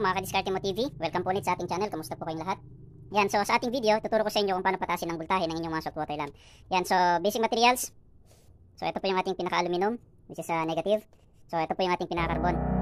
mga Kadiskarte Mo TV. Welcome po ulit sa ating channel. Kamusta po kayong lahat? Yan, so sa ating video, tuturo ko sa inyo kung paano patasin ang voltahe ng inyong mga salt water lamp. Yan, so basic materials. So ito po yung ating pinaka-aluminum, which is uh, negative. So ito po yung ating pinaka-carbon.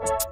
you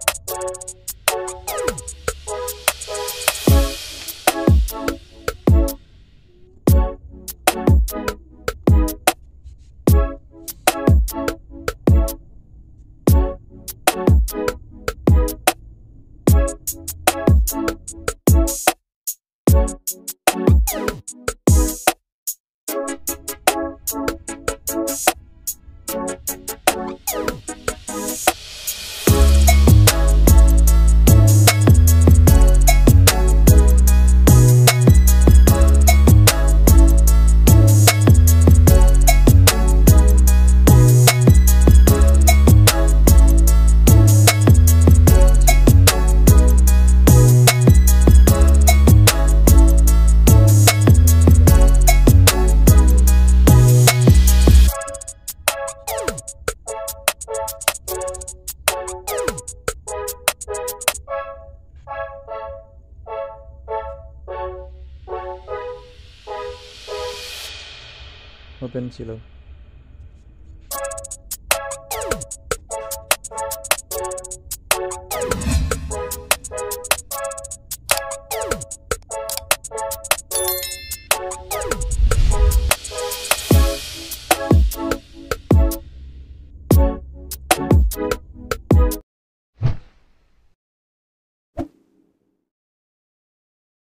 ngebenci lo